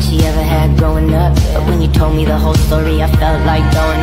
she ever had growing up But when you told me the whole story I felt like going.